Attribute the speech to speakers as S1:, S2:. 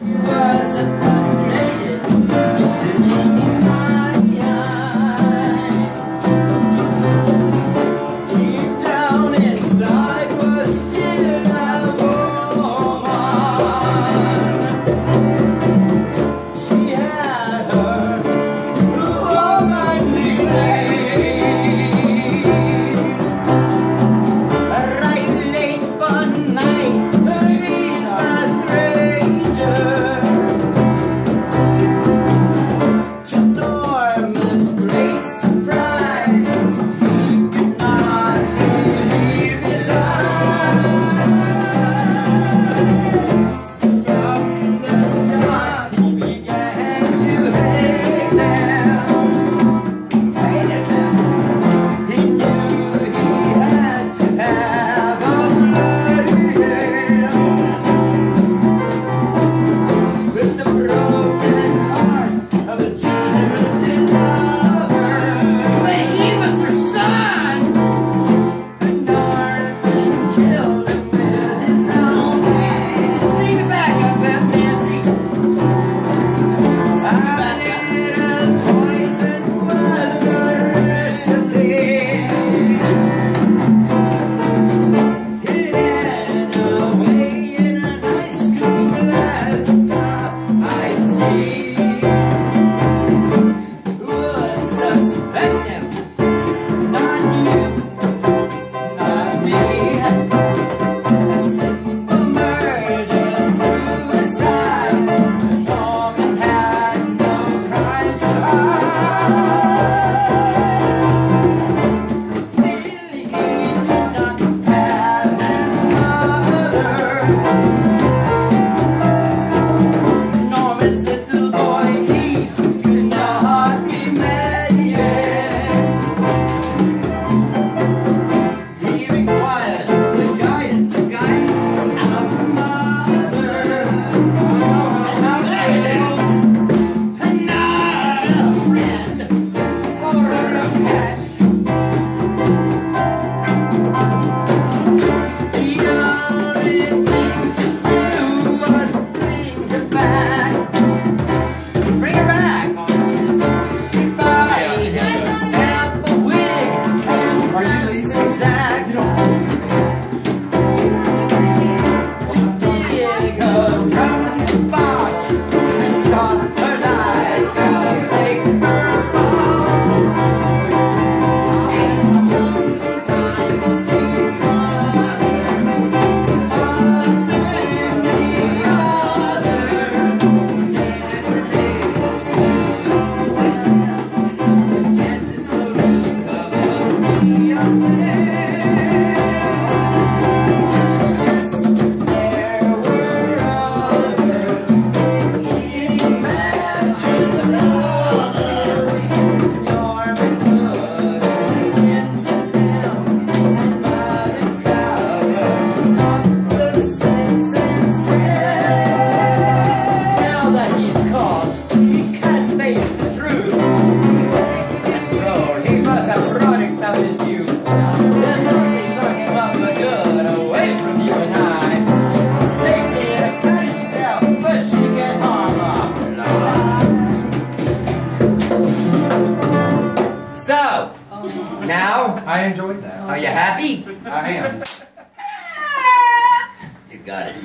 S1: Yeah. Now, I enjoyed that.
S2: Are you happy?
S1: I am.
S2: You got it.